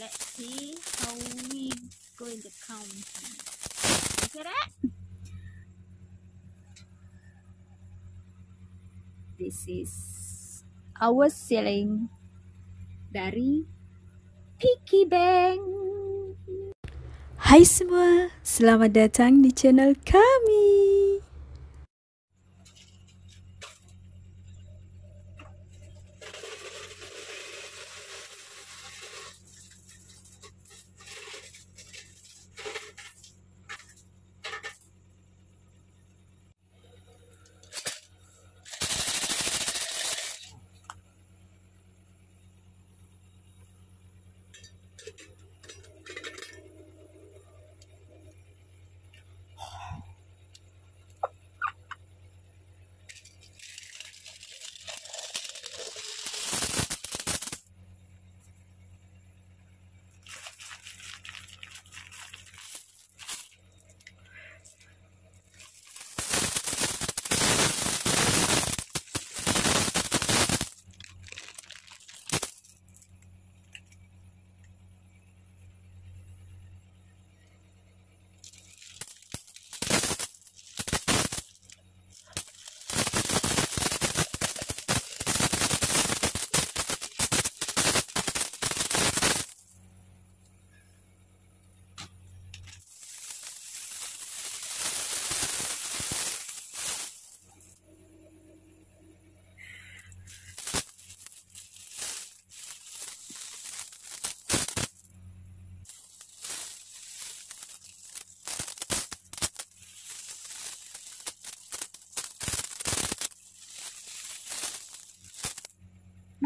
let's see how we going to count. Okay, that? This is our ceiling dari Piggy Bank. Hai semua, selamat datang di channel kami.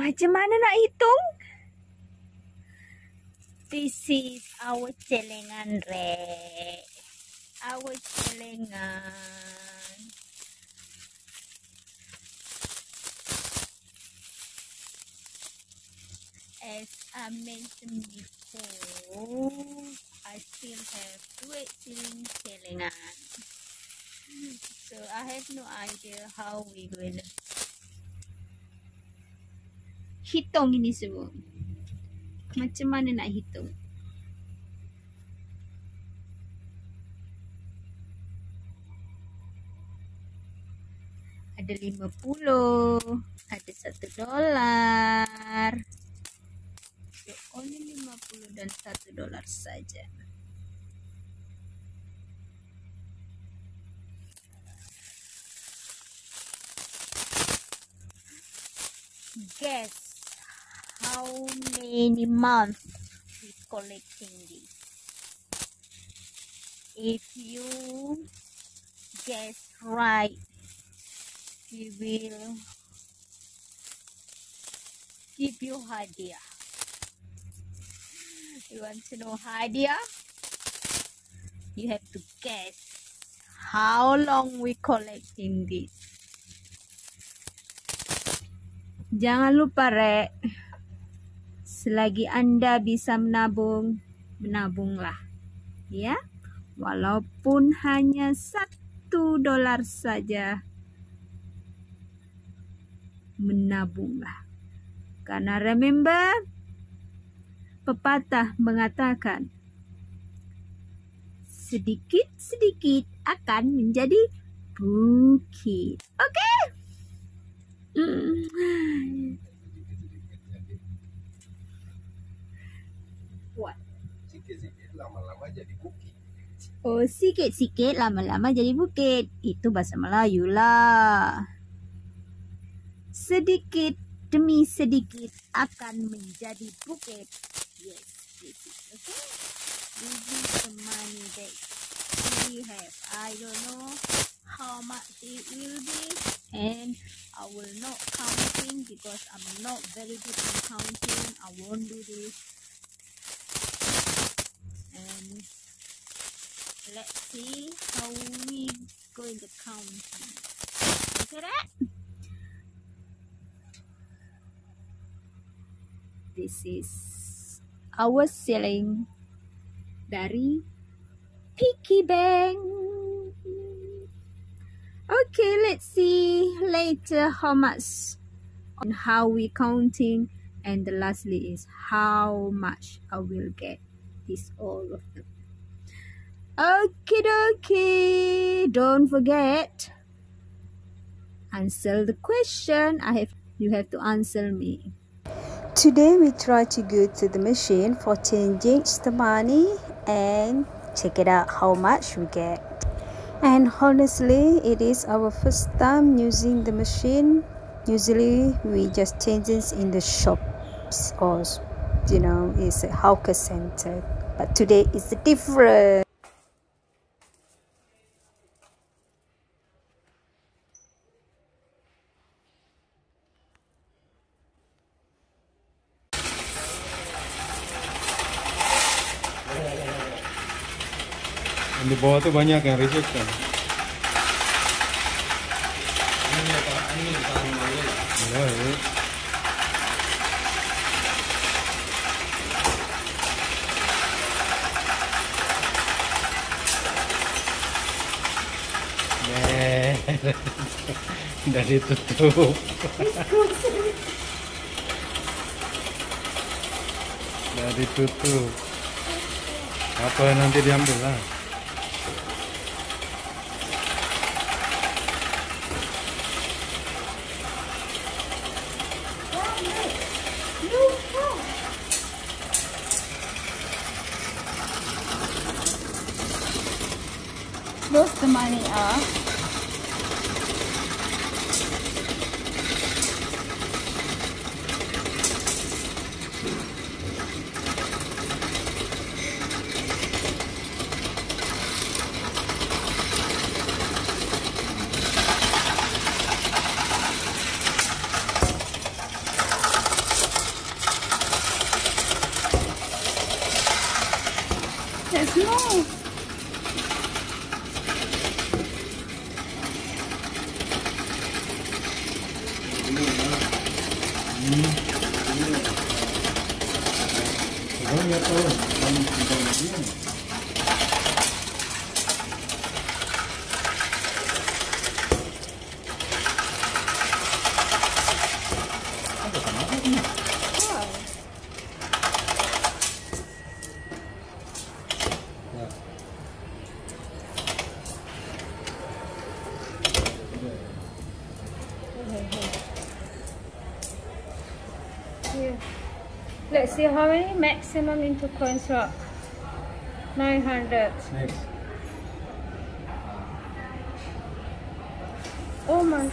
Macam mana nak hitung? This is our celengan re. Our celengan. As I mentioned before, I still have two ceiling celengan. So I have no idea how we going to hitung ini semua. Macam mana nak hitung? Ada lima puluh, ada satu dolar. So, only lima puluh dan satu dolar saja. Guess how many months we collecting this. If you guess right, we will give you hadiah. You want to know hadiah? You have to guess how long we collecting this. Jangan lupa, Rek. Selagi Anda bisa menabung, menabunglah. Ya, walaupun hanya satu dolar saja, menabunglah. Karena remember, pepatah mengatakan, sedikit-sedikit akan menjadi bukit. Oke? Okay? Mm. Oh, sikit-sikit lama-lama jadi bukit. Itu bahasa Melayu lah. Sedikit demi sedikit akan menjadi bukit. Yes, this is okay. This is the money that we have. I don't know how much it will be and I will not counting because I'm not very good in counting. I won't do this. And let's see how we going to count. Okay that? This is our ceiling dari Piggy Bank. Okay, let's see later how much on how we counting and the lastly is how much I will get this all of them okay okay don't forget answer the question I have you have to answer me Today we try to go to the machine for changing the money and check it out how much we get. And honestly, it is our first time using the machine. Usually we just change this in the shops or you know, it's a hawker center. But today is different. yang di bawah tuh banyak yang rejection ini apa? Ini bukan manual ya, ya. dari tutup dari tutup apa nanti diambil lah Those the money are Ну, я тоже, потому что там Let's see how many maximum into coins rock. 900. Next. Oh my.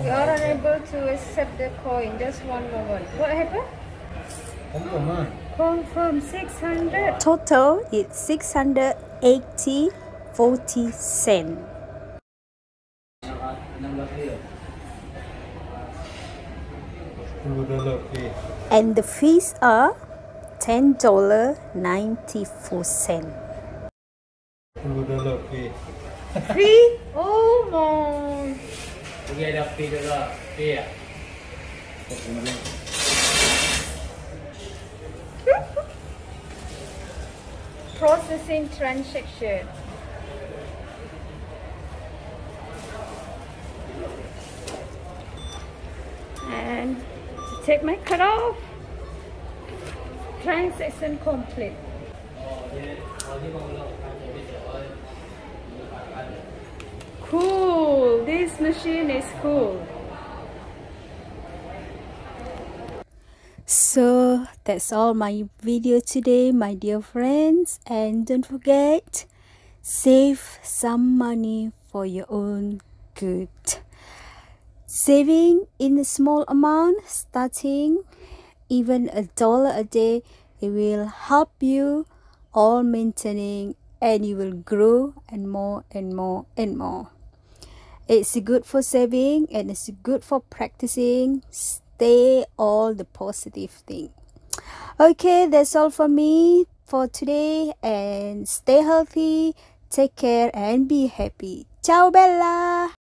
We are unable to accept the coin. Just one moment. What happened? Kamu kemana? Confirm 600. Total is 680 40 cent. Sepuluh dolar. And the fees are ten dollar ninety four cent. Three oh my. Pergi ada pay dulu lah. Ya. Processing transaction. Take my cut off. Transaction complete. Cool. This machine is cool. So that's all my video today, my dear friends. And don't forget, save some money for your own good. Saving in a small amount, starting even a dollar a day, it will help you all maintaining and you will grow and more and more and more. It's good for saving and it's good for practicing. Stay all the positive thing. Okay, that's all for me for today and stay healthy, take care and be happy. Ciao Bella.